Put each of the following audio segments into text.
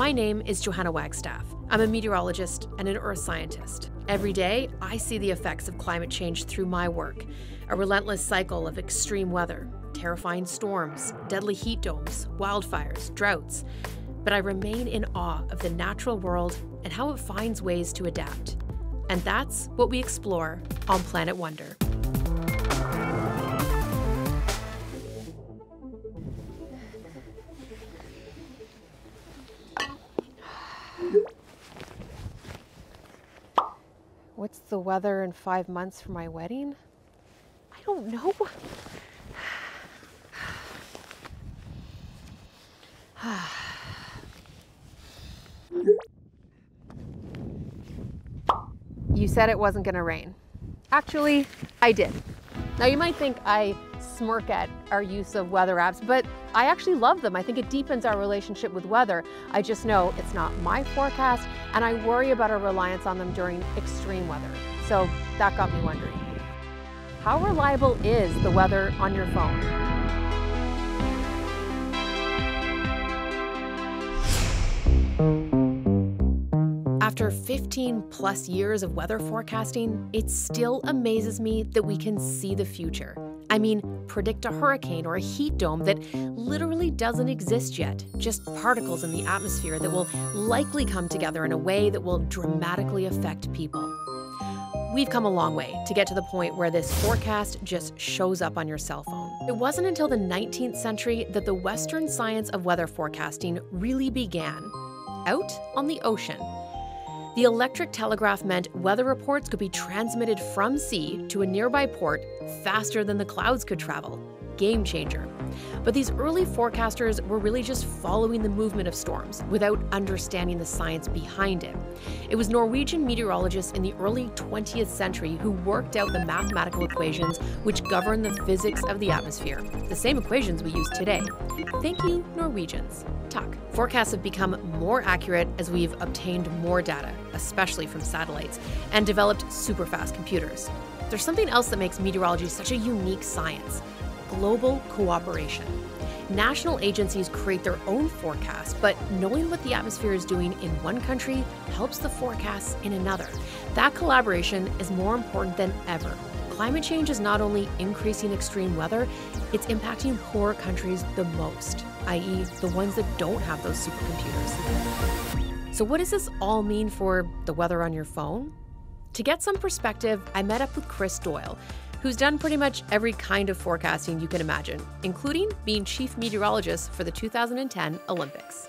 My name is Johanna Wagstaffe. I'm a meteorologist and an earth scientist. Every day, I see the effects of climate change through my work a relentless cycle of extreme weather, terrifying storms, deadly heat domes, wildfires, droughts. But I remain in awe of the natural world and how it finds ways to adapt. And that's what we explore on Planet Wonder. The weather in five months for my wedding? I don't know. you said it wasn't going to rain. Actually, I did. Now, you might think I smirk at our use of weather apps, but I actually love them. I think it deepens our relationship with weather. I just know it's not my forecast, and I worry about our reliance on them during extreme weather. So that got me wondering how reliable is the weather on your phone? After 15 plus years of weather forecasting, it still amazes me that we can see the future. I mean, predict a hurricane or a heat dome that literally doesn't exist yet, just particles in the atmosphere that will likely come together in a way that will dramatically affect people. We've come a long way to get to the point where this forecast just shows up on your cell phone. It wasn't until the 19th century that the Western science of weather forecasting really began. Out on the ocean. The electric telegraph meant weather reports could be transmitted from sea to a nearby port faster than the clouds could travel. Game changer. But these early forecasters were really just following the movement of storms without understanding the science behind it. It was Norwegian meteorologists in the early 20th century who worked out the mathematical equations which govern the physics of the atmosphere, the same equations we use today. Thank you, Norwegians. Talk. Forecasts have become more accurate as we've obtained more data, especially from satellites, and developed super fast computers. There's something else that makes meteorology such a unique science global cooperation. National agencies create their own forecasts, but knowing what the atmosphere is doing in one country helps the forecasts in another. That collaboration is more important than ever. Climate change is not only increasing extreme weather, it's impacting poor countries the most, i.e., the ones that don't have those supercomputers. So, what does this all mean for the weather on your phone? To get some perspective, I met up with Chris Doyle who's done pretty much every kind of forecasting you can imagine, including being chief meteorologist for the 2010 Olympics.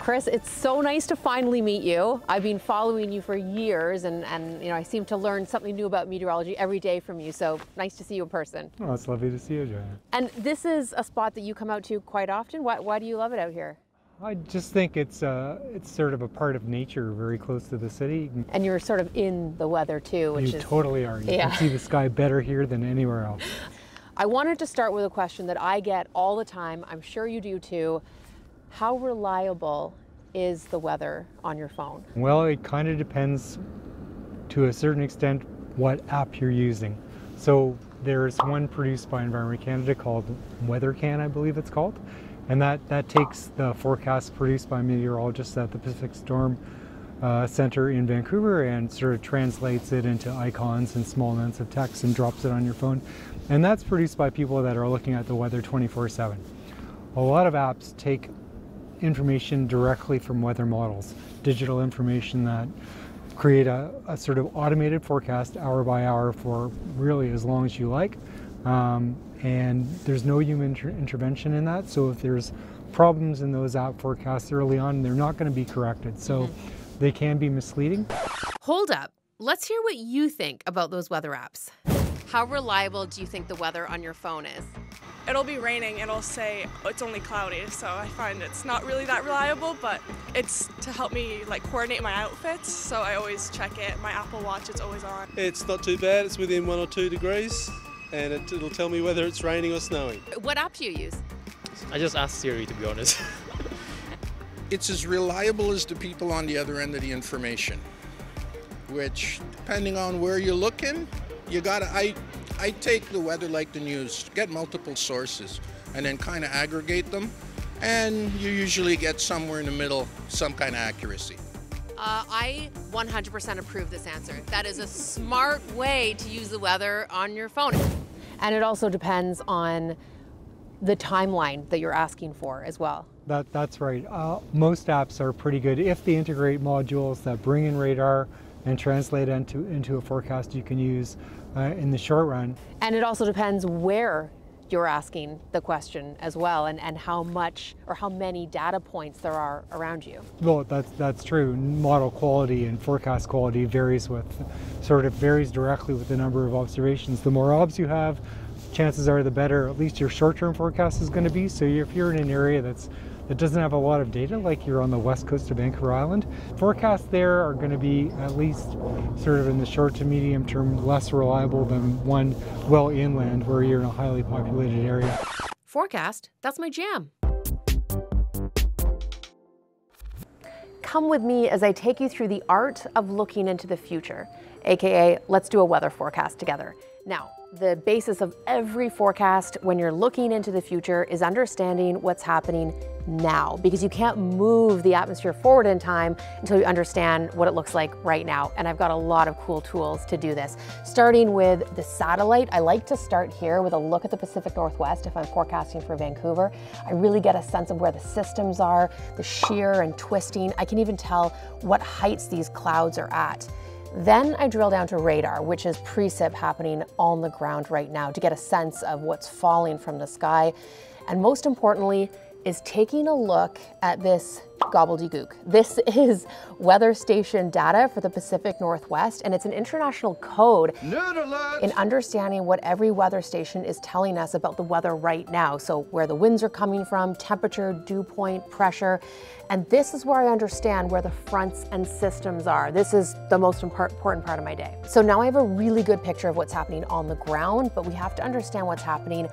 Chris, it's so nice to finally meet you. I've been following you for years and, and you know I seem to learn something new about meteorology every day from you. So nice to see you in person. Oh, it's lovely to see you, Johanna. And this is a spot that you come out to quite often. Why, why do you love it out here? I just think it's uh, it's sort of a part of nature, very close to the city. And you're sort of in the weather too, which you is totally are. You yeah. can see the sky better here than anywhere else. I wanted to start with a question that I get all the time. I'm sure you do too. How reliable is the weather on your phone? Well, it kind of depends to a certain extent what app you're using. So there's one produced by Environment Canada called WeatherCan, I believe it's called and that, that takes the forecast produced by meteorologists at the Pacific Storm uh, Center in Vancouver and sort of translates it into icons and small amounts of text and drops it on your phone. And that's produced by people that are looking at the weather 24 7. A lot of apps take information directly from weather models, digital information that create a, a sort of automated forecast hour by hour for really as long as you like. Um, and there's no human inter intervention in that. So if there's problems in those app forecasts early on, they're not going to be corrected. So mm -hmm. they can be misleading. Hold up. Let's hear what you think about those weather apps. How reliable do you think the weather on your phone is? It'll be raining and it'll say oh, it's only cloudy, so I find it's not really that reliable, but it's to help me like coordinate my outfits, so I always check it. My Apple Watch, it's always on. It's not too bad, it's within one or two degrees and it, will tell me whether it's raining or snowing. What app do you use? I just asked Siri to be honest. it's as reliable as the people on the other end of the information, which depending on where you're looking, you gotta, I, I take the weather like the news, get multiple sources and then kind of aggregate them and you usually get somewhere in the middle, some kind of accuracy. Uh, I 100% approve this answer. That is a smart way to use the weather on your phone. And it also depends on the timeline that you're asking for as well. That, that's right. Uh, most apps are pretty good if they integrate modules that bring in radar and translate into, into a forecast you can use uh, in the short run. And it also depends where you're asking the question as well and, and how much or how many data points there are around you. Well, that's, that's true. Model quality and forecast quality varies with, sort of varies directly with the number of observations. The more obs you have, chances are the better at least your short-term forecast is going to be. So if you're in an area that's that doesn't have a lot of data, like you're on the west coast of Vancouver Island, forecasts there are going to be at least sort of in the short to medium term less reliable than one well inland where you're in a highly populated area. Forecast, that's my jam. Come with me as I take you through the art of looking into the future, aka let's do a weather forecast together. Now, the basis of every forecast when you're looking into the future is understanding what's happening now because you can't move the atmosphere forward in time until you understand what it looks like right now. And I've got a lot of cool tools to do this. Starting with the satellite, I like to start here with a look at the Pacific Northwest if I'm forecasting for Vancouver. I really get a sense of where the systems are, the shear and twisting. I can even tell what heights these clouds are at. Then I drill down to radar, which is precip happening on the ground right now to get a sense of what's falling from the sky. And most importantly, is taking a look at this gobbledygook. This is weather station data for the Pacific Northwest, and it's an international code in understanding what every weather station is telling us about the weather right now. So where the winds are coming from, temperature, dew point, pressure. And this is where I understand where the fronts and systems are. This is the most important part of my day. So now I have a really good picture of what's happening on the ground, but we have to understand what's happening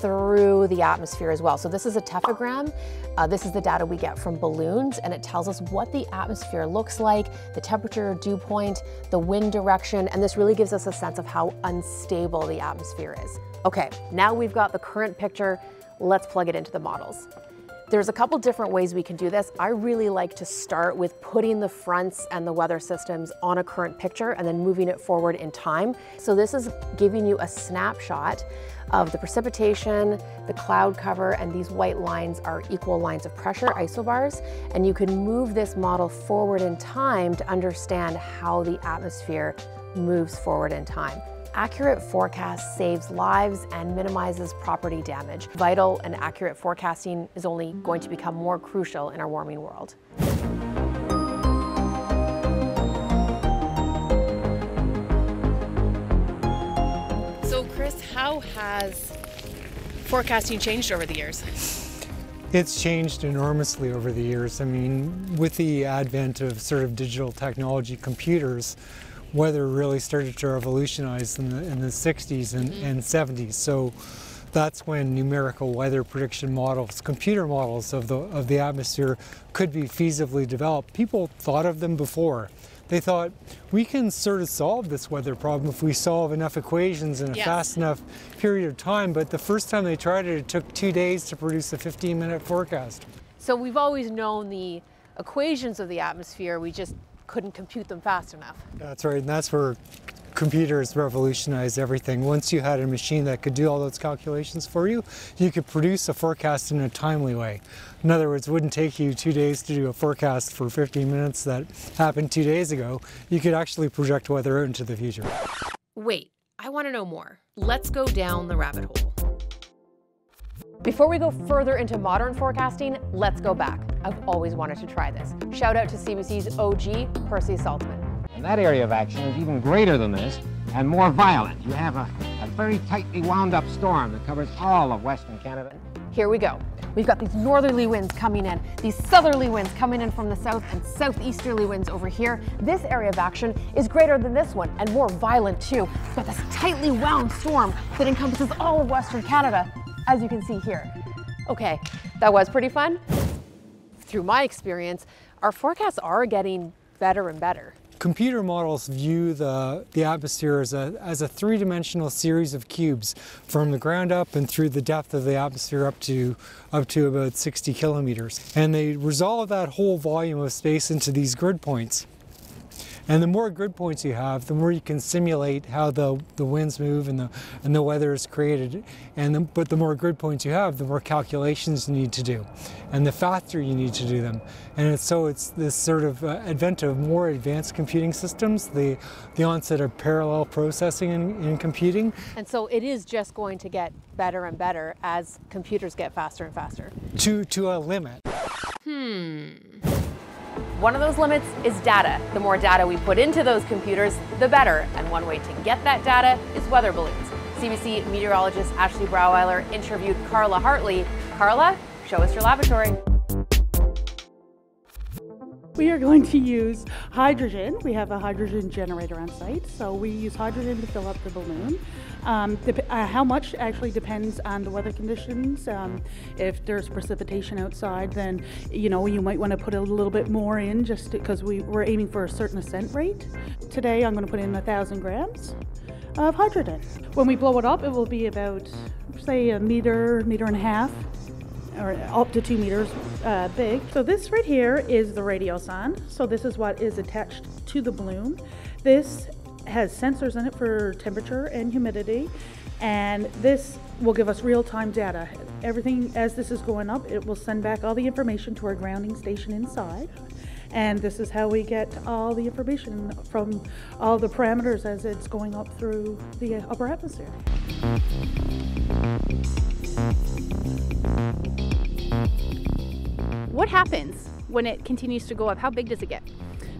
through the atmosphere as well. So this is a tephigram. Uh, this is the data we get from balloons and it tells us what the atmosphere looks like, the temperature, dew point, the wind direction, and this really gives us a sense of how unstable the atmosphere is. Okay, now we've got the current picture, let's plug it into the models. There's a couple different ways we can do this. I really like to start with putting the fronts and the weather systems on a current picture and then moving it forward in time. So this is giving you a snapshot of the precipitation, the cloud cover, and these white lines are equal lines of pressure, isobars, and you can move this model forward in time to understand how the atmosphere moves forward in time. Accurate forecast saves lives and minimizes property damage. Vital and accurate forecasting is only going to become more crucial in our warming world. So Chris, how has forecasting changed over the years? It's changed enormously over the years. I mean, with the advent of sort of digital technology, computers, weather really started to revolutionize in the, in the 60s and, mm -hmm. and 70s. So that's when numerical weather prediction models, computer models of the, of the atmosphere could be feasibly developed. People thought of them before they thought we can sort of solve this weather problem if we solve enough equations in a yes. fast enough period of time. But the first time they tried it, it took two days to produce a 15 minute forecast. So we've always known the equations of the atmosphere, we just couldn't compute them fast enough. That's right, and that's where computers revolutionized everything. Once you had a machine that could do all those calculations for you, you could produce a forecast in a timely way. In other words, it wouldn't take you two days to do a forecast for 15 minutes that happened two days ago. You could actually project weather out into the future. Wait, I want to know more. Let's go down the rabbit hole. Before we go further into modern forecasting, let's go back. I've always wanted to try this. Shout out to CBC's OG, Percy Saltzman. And that area of action is even greater than this and more violent. You have a, a very tightly wound up storm that covers all of Western Canada. Here we go. We've got these northerly winds coming in, these southerly winds coming in from the south, and southeasterly winds over here. This area of action is greater than this one and more violent too. We've got this tightly wound storm that encompasses all of Western Canada, as you can see here. Okay, that was pretty fun. Through my experience, our forecasts are getting better and better. Computer models view the, the atmosphere as a, as a three-dimensional series of cubes from the ground up and through the depth of the atmosphere up to, up to about 60 kilometers. And they resolve that whole volume of space into these grid points. And the more grid points you have, the more you can simulate how the, the winds move and the, and the weather is created. And the, but the more grid points you have, the more calculations you need to do. And the faster you need to do them. And it's, so it's this sort of uh, advent of more advanced computing systems, the, the onset of parallel processing in, in computing. And so it is just going to get better and better as computers get faster and faster. To, to a limit. Hmm. One of those limits is data. The more data we put into those computers, the better. And one way to get that data is weather balloons. CBC meteorologist Ashley Brauweiler interviewed Carla Hartley. Carla, show us your laboratory. We are going to use hydrogen. We have a hydrogen generator on site, so we use hydrogen to fill up the balloon. Um, uh, how much actually depends on the weather conditions. Um, if there's precipitation outside, then you know you might want to put a little bit more in just because we, we're aiming for a certain ascent rate. Today I'm going to put in a thousand grams of hydrogen. When we blow it up, it will be about say a meter, meter and a half or up to two meters uh, big. So this right here is the radio radiosonde. So this is what is attached to the balloon. This has sensors in it for temperature and humidity, and this will give us real-time data. Everything, as this is going up, it will send back all the information to our grounding station inside. And this is how we get all the information from all the parameters as it's going up through the upper atmosphere. What happens when it continues to go up? How big does it get?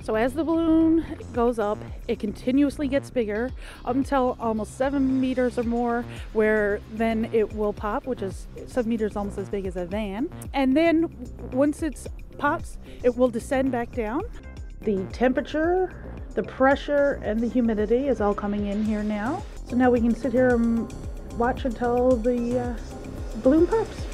So as the balloon goes up, it continuously gets bigger up until almost seven meters or more, where then it will pop, which is seven meters almost as big as a van. And then once it pops, it will descend back down. The temperature, the pressure, and the humidity is all coming in here now. So now we can sit here and watch until the uh, balloon pops.